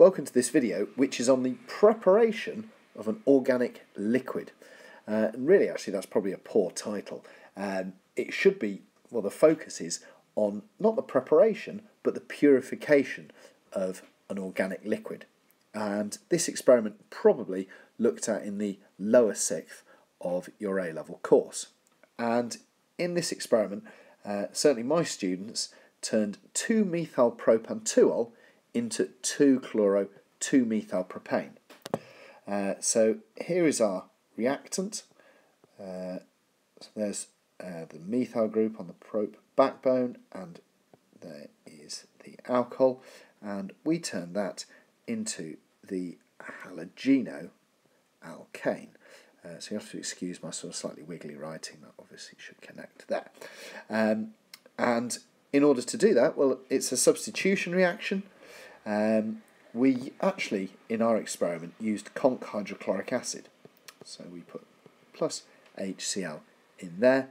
Welcome to this video which is on the preparation of an organic liquid. Uh, and really actually that's probably a poor title. Um, it should be, well the focus is on not the preparation but the purification of an organic liquid. And this experiment probably looked at in the lower sixth of your A-level course. And in this experiment, uh, certainly my students turned 2-methyl propan-2-ol into 2-chloro 2-methyl propane. Uh, so here is our reactant. Uh, so there's uh, the methyl group on the prop backbone and there is the alcohol and we turn that into the halogeno alkane. Uh, so you have to excuse my sort of slightly wiggly writing, that obviously should connect there. Um, and in order to do that, well, it's a substitution reaction. Um, we actually, in our experiment, used conc hydrochloric acid. So we put plus HCl in there,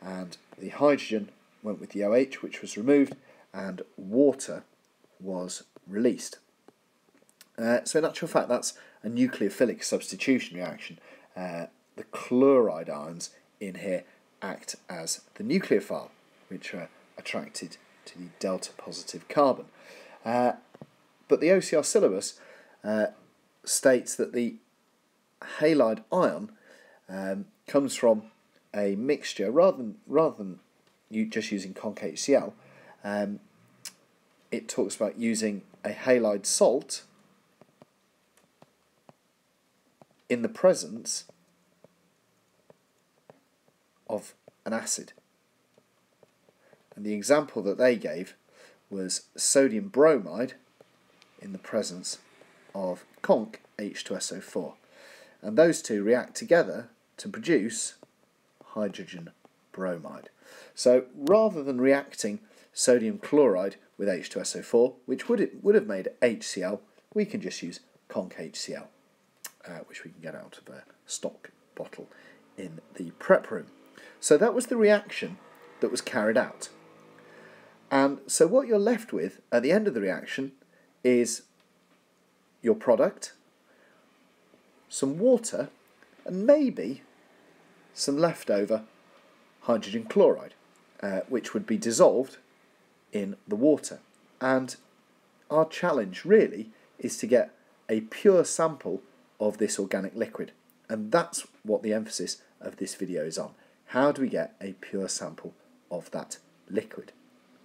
and the hydrogen went with the OH, which was removed, and water was released. Uh, so in actual fact, that's a nucleophilic substitution reaction. Uh, the chloride ions in here act as the nucleophile, which are attracted to the delta positive carbon. Uh, but the OCR syllabus uh, states that the halide ion um, comes from a mixture rather than rather than you just using conc HCl. Um, it talks about using a halide salt in the presence of an acid. And the example that they gave was sodium bromide in the presence of conc H2SO4. And those two react together to produce hydrogen bromide. So rather than reacting sodium chloride with H2SO4, which would, it, would have made HCl, we can just use conc HCl, uh, which we can get out of a stock bottle in the prep room. So that was the reaction that was carried out. And so what you're left with at the end of the reaction is your product, some water, and maybe some leftover hydrogen chloride, uh, which would be dissolved in the water. And our challenge really is to get a pure sample of this organic liquid. And that's what the emphasis of this video is on. How do we get a pure sample of that liquid?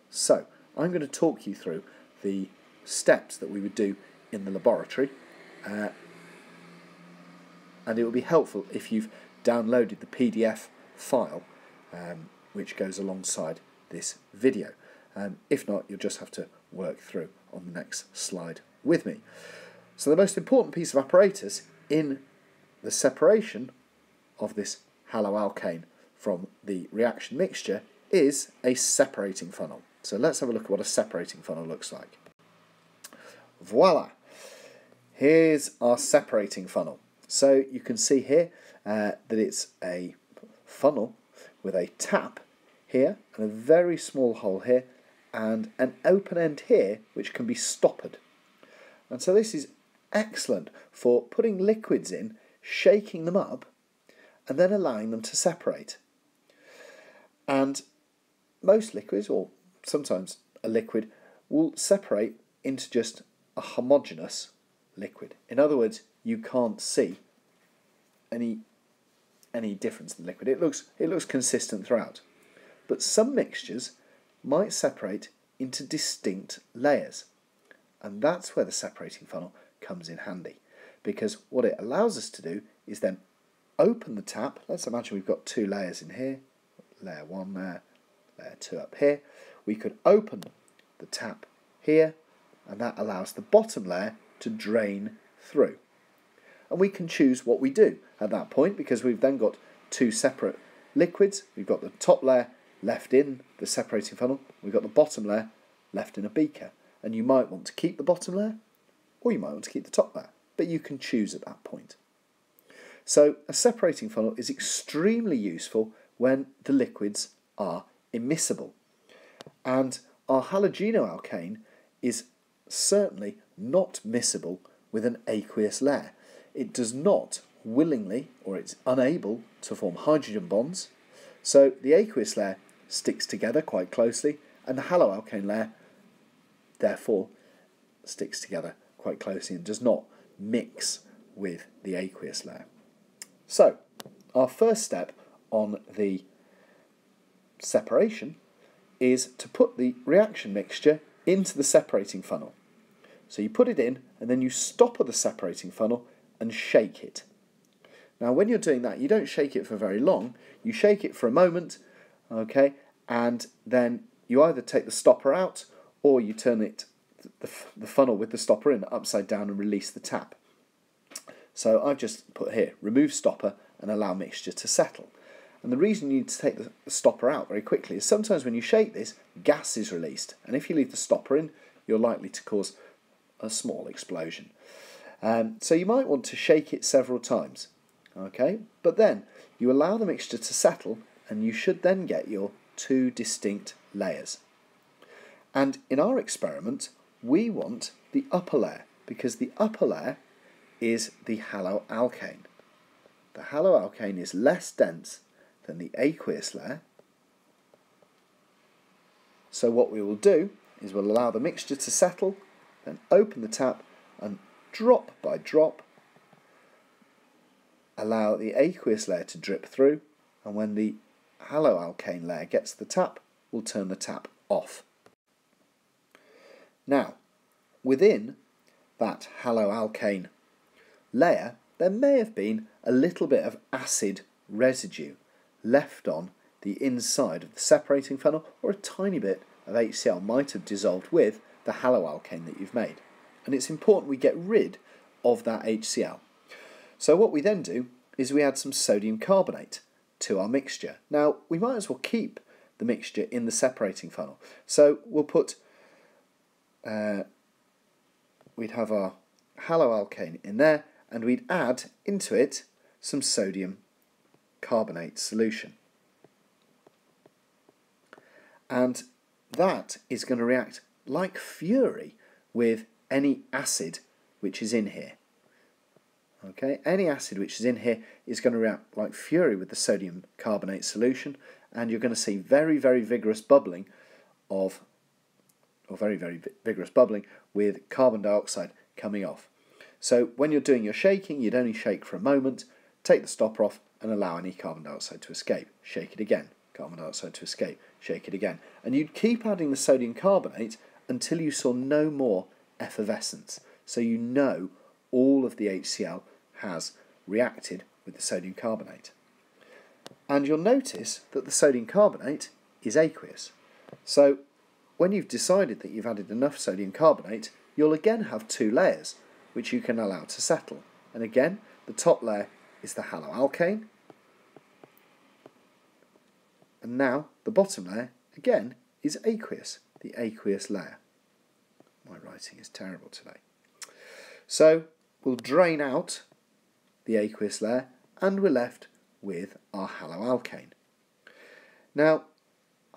So, I'm going to talk you through the steps that we would do in the laboratory. Uh, and it will be helpful if you've downloaded the PDF file um, which goes alongside this video. Um, if not, you'll just have to work through on the next slide with me. So the most important piece of apparatus in the separation of this haloalkane from the reaction mixture is a separating funnel. So let's have a look at what a separating funnel looks like. Voila! Here's our separating funnel. So you can see here uh, that it's a funnel with a tap here and a very small hole here and an open end here which can be stoppered. And so this is excellent for putting liquids in, shaking them up and then allowing them to separate. And most liquids, or sometimes a liquid, will separate into just a homogeneous liquid. In other words, you can't see any any difference in the liquid. It looks it looks consistent throughout. But some mixtures might separate into distinct layers. And that's where the separating funnel comes in handy. Because what it allows us to do is then open the tap. Let's imagine we've got two layers in here, layer one there, layer two up here. We could open the tap here, and that allows the bottom layer to drain through. And we can choose what we do at that point because we've then got two separate liquids. We've got the top layer left in the separating funnel, we've got the bottom layer left in a beaker. And you might want to keep the bottom layer or you might want to keep the top layer, but you can choose at that point. So a separating funnel is extremely useful when the liquids are immiscible. And our halogenoalkane is certainly not miscible with an aqueous layer. It does not willingly or it's unable to form hydrogen bonds. So the aqueous layer sticks together quite closely and the haloalkane layer therefore sticks together quite closely and does not mix with the aqueous layer. So our first step on the separation is to put the reaction mixture into the separating funnel. So you put it in and then you stop at the separating funnel and shake it. Now when you're doing that, you don't shake it for very long. You shake it for a moment, okay, and then you either take the stopper out or you turn it the, the funnel with the stopper in upside down and release the tap. So I've just put here, remove stopper and allow mixture to settle. And the reason you need to take the stopper out very quickly is sometimes when you shake this, gas is released. And if you leave the stopper in, you're likely to cause a small explosion. Um, so you might want to shake it several times. Okay, but then you allow the mixture to settle and you should then get your two distinct layers. And in our experiment, we want the upper layer because the upper layer is the haloalkane. The haloalkane is less dense than the aqueous layer. So what we will do is we'll allow the mixture to settle, then open the tap and drop by drop allow the aqueous layer to drip through and when the haloalkane layer gets the tap, we'll turn the tap off. Now, within that haloalkane layer, there may have been a little bit of acid residue left on the inside of the separating funnel, or a tiny bit of HCl might have dissolved with the haloalkane that you've made. And it's important we get rid of that HCl. So what we then do is we add some sodium carbonate to our mixture. Now, we might as well keep the mixture in the separating funnel. So we'll put, uh, we'd have our haloalkane in there, and we'd add into it some sodium carbonate solution. And that is going to react like fury with any acid which is in here. Okay, any acid which is in here is going to react like fury with the sodium carbonate solution, and you're going to see very, very vigorous bubbling of, or very, very vigorous bubbling with carbon dioxide coming off. So when you're doing your shaking, you'd only shake for a moment, take the stopper off, and allow any carbon dioxide to escape. Shake it again, carbon dioxide to escape, shake it again. And you'd keep adding the sodium carbonate until you saw no more effervescence. So you know all of the HCl has reacted with the sodium carbonate. And you'll notice that the sodium carbonate is aqueous. So when you've decided that you've added enough sodium carbonate, you'll again have two layers, which you can allow to settle. And again, the top layer is the haloalkane. And now the bottom layer, again, is aqueous, the aqueous layer. My writing is terrible today. So we'll drain out the aqueous layer, and we're left with our haloalkane. Now,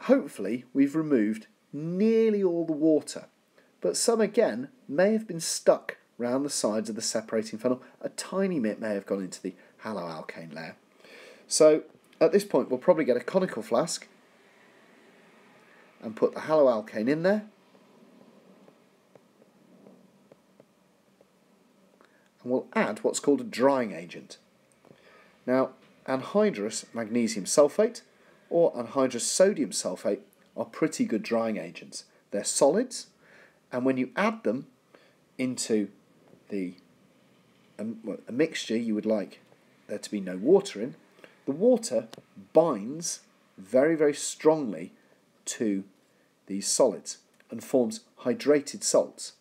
hopefully we've removed nearly all the water, but some again may have been stuck round the sides of the separating funnel. A tiny bit may have gone into the haloalkane layer. So at this point we'll probably get a conical flask and put the haloalkane in there and we'll add what's called a drying agent. Now, anhydrous magnesium sulfate or anhydrous sodium sulfate are pretty good drying agents. They're solids, and when you add them into the um, a, a mixture you would like there to be no water in, the water binds very, very strongly to these solids and forms hydrated salts.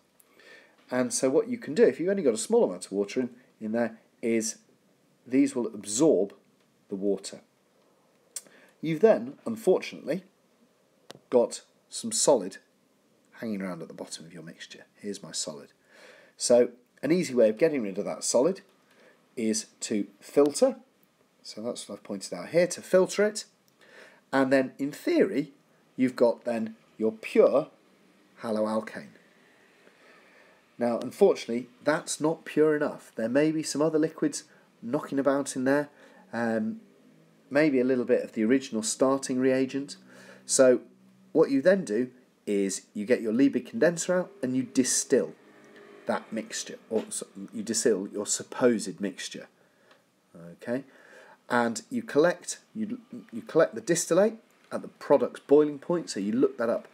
And so what you can do, if you've only got a small amount of water in, in there, is these will absorb the water. You've then, unfortunately, got some solid hanging around at the bottom of your mixture. Here's my solid. So an easy way of getting rid of that solid is to filter. So that's what I've pointed out here, to filter it. And then in theory, you've got then your pure haloalkane. Now, unfortunately, that's not pure enough. There may be some other liquids knocking about in there, um, maybe a little bit of the original starting reagent. So, what you then do is you get your Liebig condenser out and you distill that mixture, or you distill your supposed mixture. Okay, and you collect you you collect the distillate at the product's boiling point. So you look that up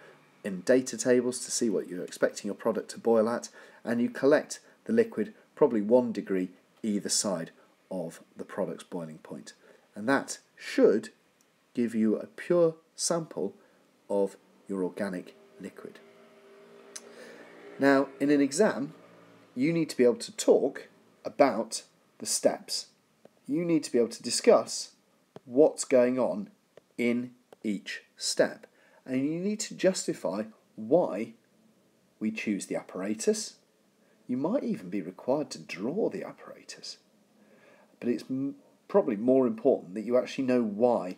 in data tables to see what you're expecting your product to boil at, and you collect the liquid probably one degree either side of the product's boiling point. And that should give you a pure sample of your organic liquid. Now, in an exam, you need to be able to talk about the steps. You need to be able to discuss what's going on in each step. And you need to justify why we choose the apparatus. You might even be required to draw the apparatus. But it's probably more important that you actually know why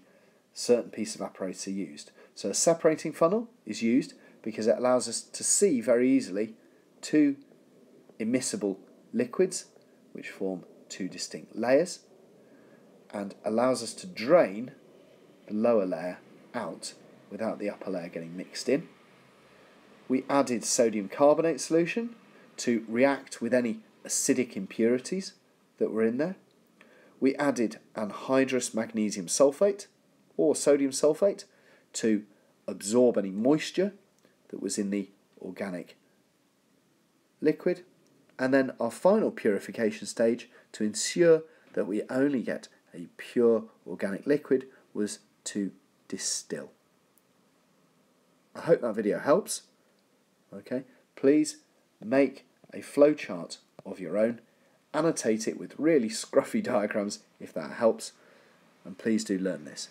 certain pieces of apparatus are used. So a separating funnel is used because it allows us to see very easily two immiscible liquids which form two distinct layers and allows us to drain the lower layer out without the upper layer getting mixed in. We added sodium carbonate solution to react with any acidic impurities that were in there. We added anhydrous magnesium sulfate or sodium sulfate to absorb any moisture that was in the organic liquid. And then our final purification stage to ensure that we only get a pure organic liquid was to distill. I hope that video helps. Okay, please make a flowchart of your own, annotate it with really scruffy diagrams if that helps, and please do learn this.